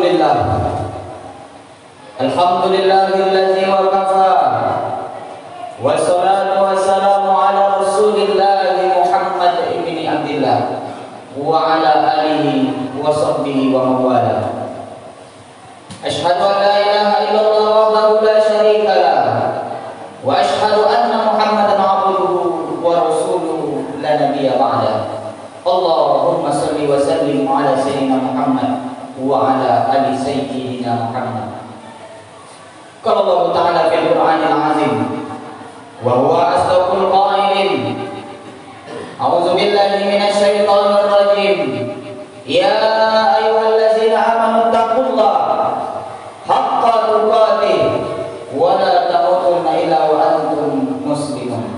لله. الحمد لله الذي وكفى والصلاة والسلام على رسول الله محمد بن عبد الله وعلى آله وصحبه ومن والاه أشهد أن لا إله إلا الله وحده لا شريك له. وأشهد أن محمدا عبده ورسوله لا نبي بعده. اللهم صل وسلم على سيدنا محمد وعلى آل سيدنا محمد قال الله تعالى في القرآن العظيم وهو أصدق القائلين أعوذ بالله من الشيطان الرجيم يا أيها الذين آمنوا اتقوا الله حق تقاته ولا تموتن إلا وأنتم مسلمون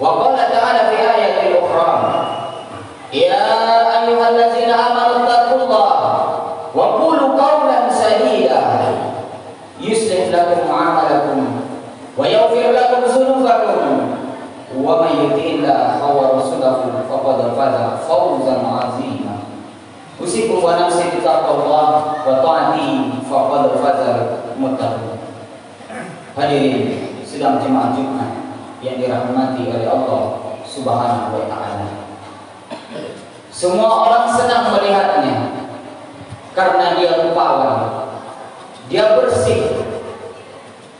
وقال تعالى في آية أخرى يا أيها الذين آمنوا اتقوا لكم ذنوبكم ومن يطع الله ورسوله فقد فاز فوزا عظيما أوصيكم ونفسي بتقوى الله وطاعته فقد فاز المتقون Hadirin sedang jemaah Jumat yang dirahmati oleh Allah Subhanahu wa taala. Semua orang senang melihatnya karena dia rupawan, dia bersih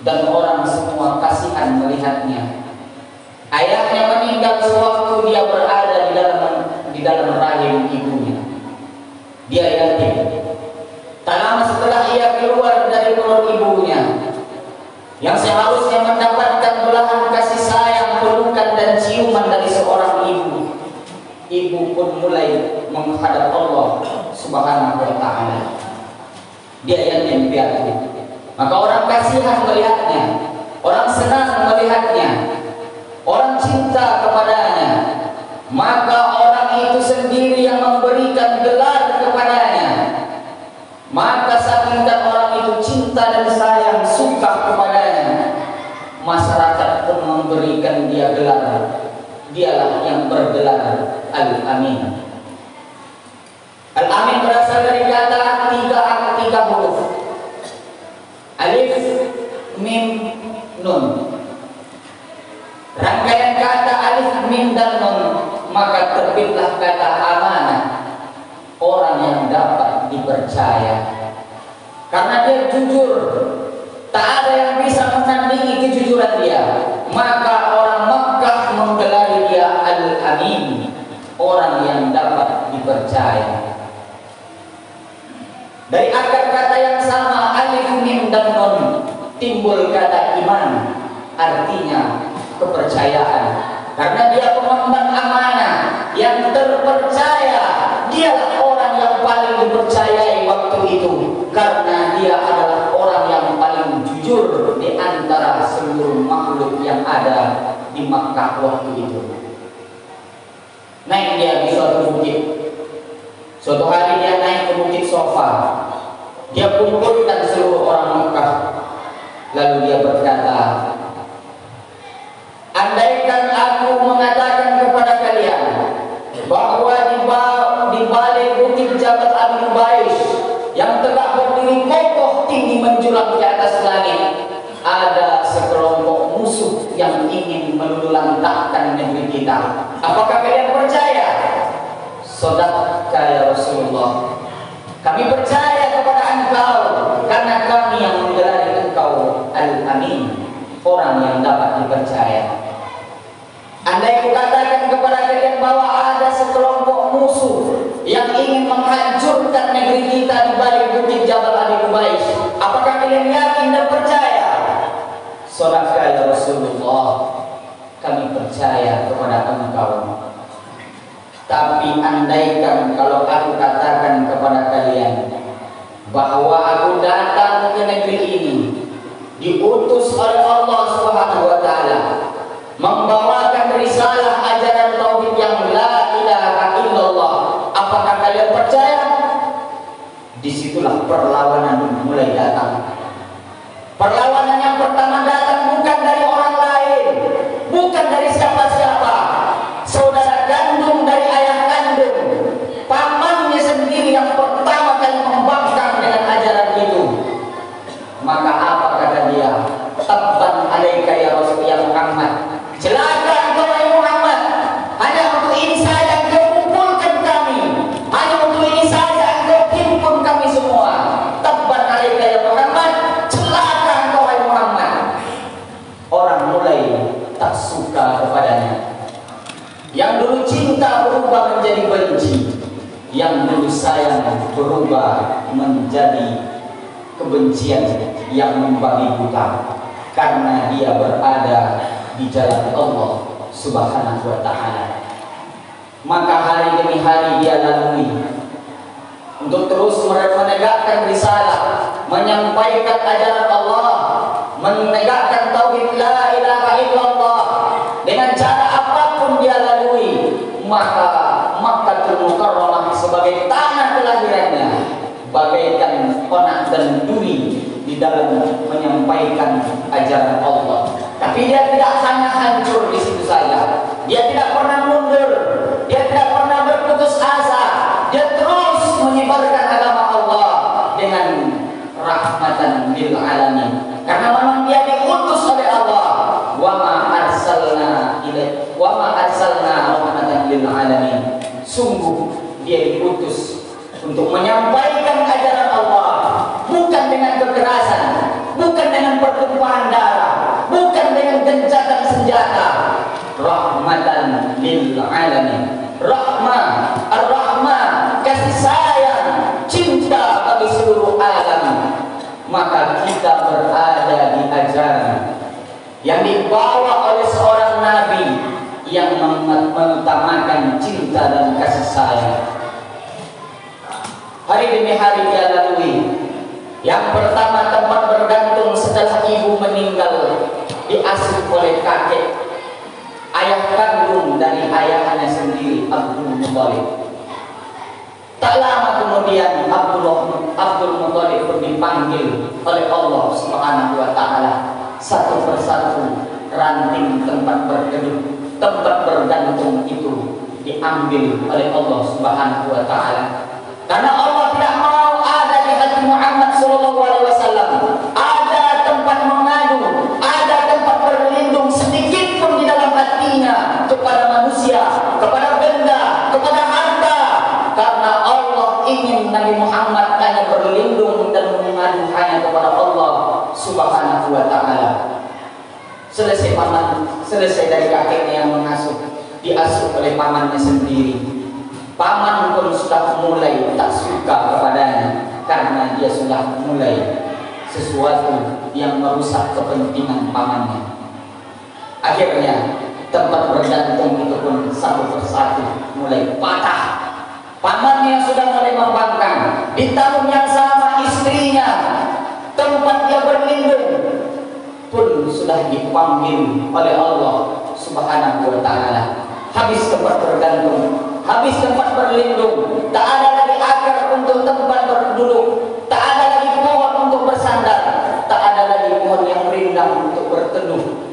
dan orang semua kasihan melihatnya. Ayahnya meninggal sewaktu dia berada di dalam di dalam rahim ibunya. Dia yatim. Tak lama setelah ia keluar dari perut ibunya, yang seharusnya mendapatkan belahan kasih sayang, pelukan dan ciuman dari seorang ibu. Ibu pun mulai menghadap Allah Subhanahu wa taala. Dia yatim piatu. Maka orang kasihan melihatnya, orang senang melihatnya, orang cinta kepadanya. Maka orang itu sendiri yang memberikan gelar kepadanya. Maka dan orang itu cinta dan sayang suka kepadanya Masyarakat pun memberikan dia gelar Dialah yang bergelar Al-Amin berasal dari kata tiga tiga huruf Alif, Mim, Nun Rangkaian kata alif, mim, dan nun Maka terbitlah kata amanah. Orang yang dapat dipercaya. Karena dia jujur. Tak ada yang bisa menandingi kejujuran dia. Maka orang Makkah menggelari dia Al-Amin. Orang yang dapat dipercaya. Dari akar kata yang sama Timbul kata iman Artinya kepercayaan. Karena dia pengemban amanah Yang terpercaya. Dialah orang yang paling dipercayai waktu itu. Karena dia adalah orang yang paling jujur Di antara seluruh makhluk yang ada di Makkah waktu itu. Naik dia di suatu bukit. Suatu hari dia naik ke bukit Sofa. Dia kumpulkan seluruh orang Makkah Lalu dia berkata Andaikan aku mengatakan kepada kalian bahwa di, balik bukit Jabal Abi Qubais yang telah berdiri kokoh tinggi menjulang di atas langit ada sekelompok musuh yang ingin meluluhlantahkan negeri kita. Apakah kalian percaya? Saudara ya Rasulullah. Kami percaya kepada engkau karena kami yang menggelari Al-Amin, orang yang dapat dipercaya. Andai kukatakan kepada kalian bahwa ada sekelompok musuh yang ingin menghancurkan negeri kita di balik bukit Jabal Abi Qubais, apakah kalian yakin dan percaya? Saudara ya Rasulullah, kami percaya kepada engkau. Tapi andaikan kalau aku katakan kepada kalian bahwa aku datang ke negeri ini diutus oleh Allah Subhanahu wa taala membawakan risalah ajaran tauhid yang la ilaha illallah. Apakah kalian percaya? Di situlah perlawanan mulai datang yang membabi buta karena dia berada di jalan Allah Subhanahu wa taala. Maka hari demi hari dia lalui untuk terus menegakkan risalah, menyampaikan ajaran Allah, menegakkan tauhid la ilaha illallah dengan cara apa pun dia lalui maka Makkah Mukarramah sebagai tanah kelahirannya bagaikan onak dan duri dalam menyampaikan ajaran Allah. Tapi dia tidak hanya hancur di situ saja. Dia tidak pernah mundur. Dia tidak pernah berputus asa. Dia terus menyebarkan agama Allah dengan rahmatan lil alamin. Karena memang dia diutus oleh Allah. Wa ma arsalna ilai wa ma arsalna rahmatan lil alamin. Sungguh dia diutus untuk menyampaikan dengan kekerasan, bukan dengan pertumpahan darah, bukan dengan gencatan senjata. Rahmatan lil alamin. Rahmah, ar-rahmah, kasih sayang, cinta bagi seluruh alam maka kita berada di ajaran yang dibawa oleh seorang nabi yang mengutamakan cinta dan kasih sayang. Hari demi hari lalui. Yang pertama tempat bergantung setelah ibu meninggal diasuh oleh kakek ayah kandung dari ayahnya sendiri Abdul Muthalib. Tak lama kemudian Abdullah Abdul Muthalib pun dipanggil oleh Allah Subhanahu wa taala satu persatu ranting tempat berteduh, tempat bergantung itu diambil oleh Allah Subhanahu wa taala. Karena Allah sallallahu alaihi wasallam ada tempat mengadu, ada tempat berlindung sedikit pun di dalam hatinya kepada manusia, kepada benda, kepada harta karena ingin Nabi Muhammad hanya berlindung dan mengadu hanya kepada Allah Subhanahu wa taala. Selesai paman, selesai dari kakeknya yang mengasuh, diasuh oleh pamannya sendiri. Paman pun sudah mulai tak suka kepadanya karena dia sudah mulai sesuatu yang merusak kepentingan pamannya. Akhirnya tempat bergantung itu pun satu persatu mulai patah Pamannya sudah mulai membangkang. Di tahun yang sama istrinya tempat dia berlindung pun sudah dipanggil oleh Allah Subhanahu wa taala. Habis tempat bergantung, habis tempat berlindung, tak ada lagi akar untuk tempat berduduk, tak ada lagi pohon untuk bersandar, tak ada lagi pohon yang rindang untuk berteduh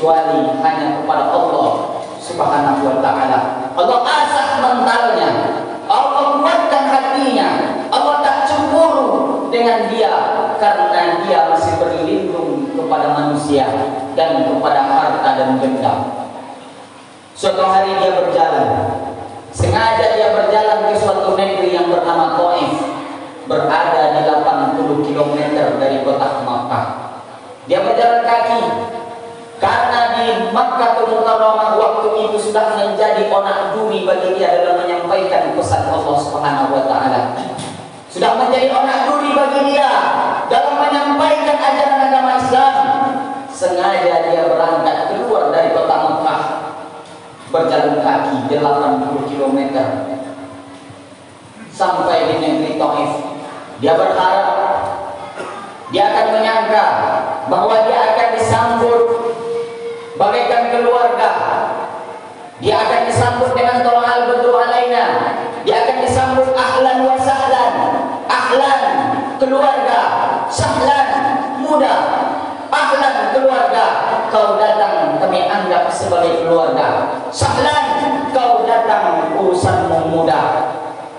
kecuali hanya kepada Allah Subhanahu wa taala. Allah asah mentalnya, Allah kuatkan hatinya. Allah tak cemburu dengan dia karena dia masih berlindung kepada manusia dan kepada harta dan benda. Suatu hari dia berjalan. Sengaja dia berjalan ke suatu negeri yang bernama Taif. Berada di 80 km dari kota Makkah. Dia berjalan kaki Makkah Mukarramah waktu itu sudah menjadi onak duri bagi dia dalam menyampaikan pesan Allah Subhanahu wa taala. Sudah menjadi onak duri bagi dia dalam menyampaikan ajaran agama Islam. Sengaja dia berangkat keluar dari kota Makkah berjalan kaki 80 km sampai di negeri Taif. Dia berharap dia akan menyangka bahwa dia sebagai keluarga. Sahlan kau datang urusanmu muda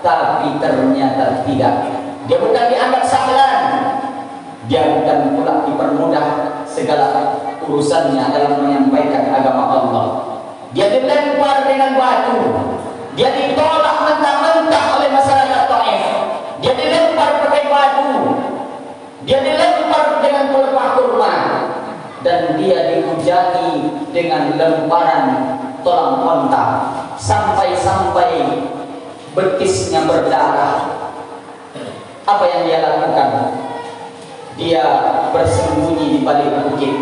tapi ternyata tidak. Dia bukan dianggap sahlan. Dia bukan pula dipermudah segala urusannya. Dalam menyampaikan dan dia di dihujani dengan lemparan tolang onta sampai-sampai betisnya berdarah. Apa yang dia lakukan? Dia bersembunyi di balik bukit.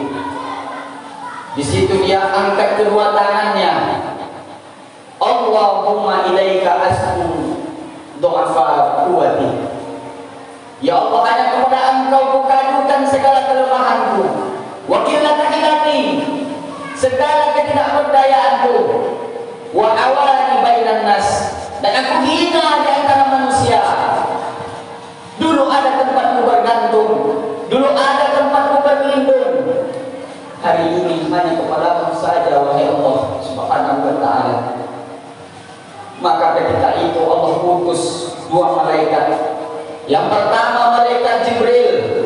Di situ dia angkat kedua tangannya. Allahumma ilaika segala ketidakberdayaanku. Wa awali bainan nas dan aku hina di antara manusia. Dulu ada tempatku bergantung, dulu ada tempatku berlindung. Hari ini hanya kepadamu saja wahai Allah Subhanahu wa taala. Maka ketika itu Allah putus dua malaikat. Yang pertama malaikat Jibril.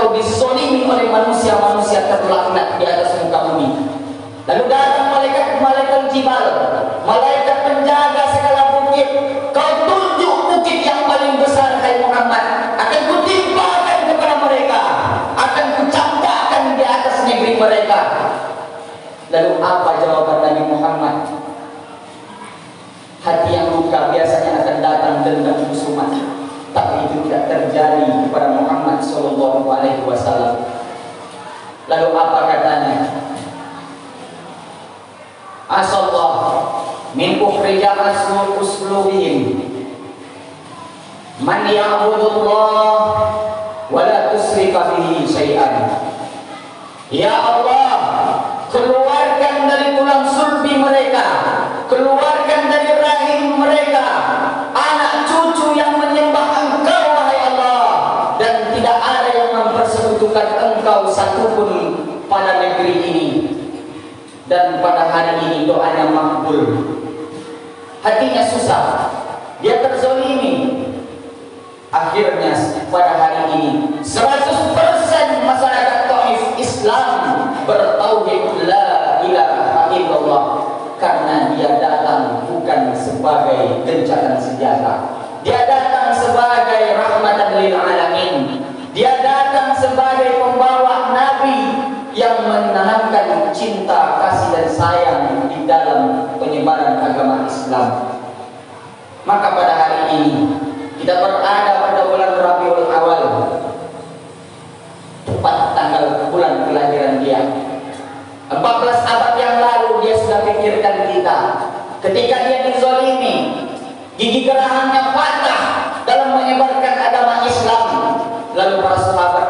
Engkau disolimi oleh manusia-manusia terlaknat di atas muka bumi. Lalu datang malaikat malaikat Jibal, malaikat penjaga segala bukit. Kau tunjuk bukit yang paling besar hai Muhammad. Akan kutimpakan kepada mereka, akan kucampakkan di atas negeri mereka. Lalu apa jawaban Nabi Muhammad? Hati yang luka biasanya akan datang dendam musumat. Tapi itu tidak terjadi Sallallahu Alaihi Wasallam. Lalu apa katanya? Asallah min ukhrija aslu uslubihim man ya'budullah wa la tusrika bihi syai'an Ya Allah keluarkan dari tulang sulbi mereka keluarkan dari rahim mereka anak cucu yang menyembah mempersekutukan engkau satupun pada negeri ini dan pada hari ini doanya makbul. Hatinya susah, dia terzolimi. Akhirnya pada hari ini 100% masyarakat Taif Islam bertauhid la ilaha illallah karena dia datang bukan sebagai gencatan senjata. Sayang di dalam penyebaran agama Islam. Maka pada hari ini kita berada pada bulan Rabiul Awal, tepat tanggal bulan kelahiran dia. 14 abad yang lalu dia sudah pikirkan kita. Ketika dia dizolimi, gigi gerahangnya patah dalam menyebarkan agama Islam. Lalu para sahabat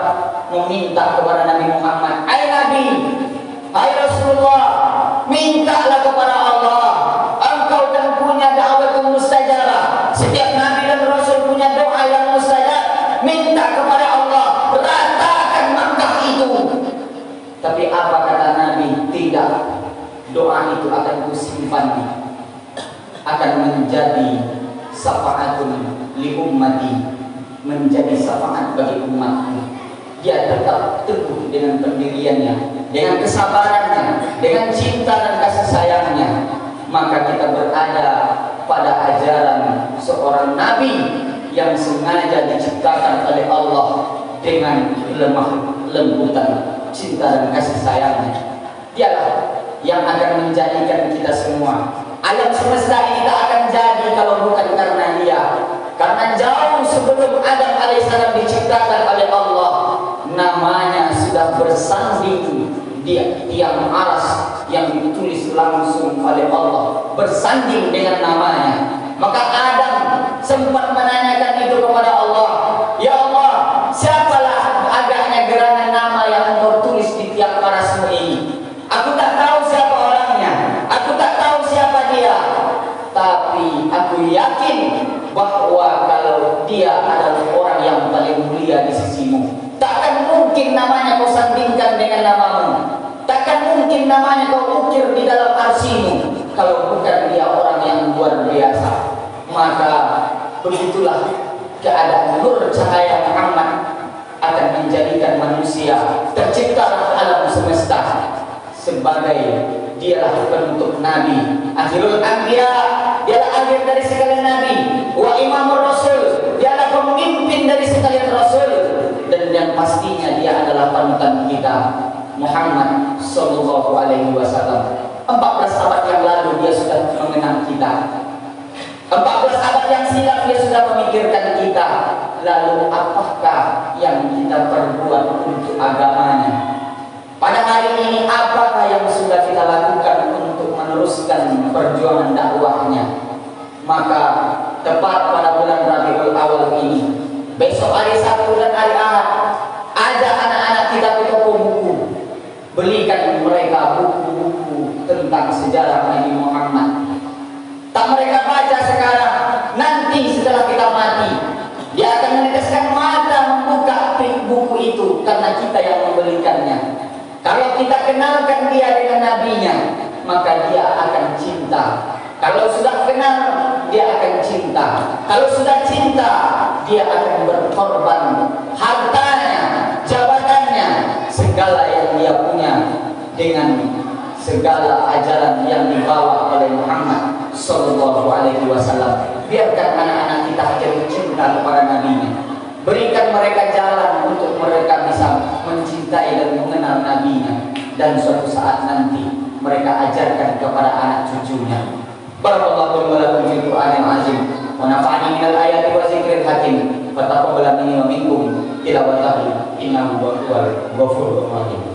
meminta kepada Nabi Doa itu akan kusimpan akan menjadi syafaatun li ummati. Menjadi syafaat bagi umatku dia tetap teguh dengan pendiriannya dengan kesabarannya dengan cinta dan kasih sayangnya. Maka kita berada pada ajaran seorang nabi yang sengaja diciptakan oleh Allah dengan lemah lembutan cinta dan kasih sayangnya. Dialah yang akan menjadikan kita semua. Alam semesta ini tak akan jadi kalau bukan karena dia. Karena jauh sebelum Adam alaihissalam diciptakan oleh Allah namanya sudah bersanding di tiang aras yang ditulis langsung oleh Allah. Bersanding dengan namanya. Maka Adam sempat menanyakan itu kepada Allah aku yakin bahwa kalau dia adalah orang yang paling mulia di sisimu takkan mungkin namanya kau sandingkan dengan namamu. Takkan mungkin namanya kau ukir di dalam arsimu. Kalau bukan dia orang yang luar biasa maka begitulah keadaan nur cahaya Muhammad akan menjadikan manusia tercipta sejarah alam semesta sebagai dialah penutup nabi. Akhirul anbiya dialah akhir dari sekalian nabi. Wa imamur Belikan mereka buku-buku tentang sejarah Nabi Muhammad. Tak mereka baca sekarang, nanti setelah kita mati, dia akan meneteskan mata membuka buku itu karena kita yang membelikannya. Kalau kita kenalkan dia dengan nabinya, maka dia akan cinta. Kalau sudah kenal, dia akan cinta. Kalau sudah cinta, dia akan berkorban hartanya, dengan segala ajaran yang dibawa oleh Muhammad Sallallahu Alaihi Wasallam. Biarkan anak-anak kita jatuh cinta kepada nabinya. Berikan mereka jalan untuk mereka bisa mencintai dan mengenal nabinya dan suatu saat nanti mereka ajarkan kepada anak cucunya. Barakallahu lakum fil Qur'anil azim wa nafa'ani minal ayati wa zikril hakim wa taqabbal minni wa minkum tilawatahu innahu huwal ghafurur rahim.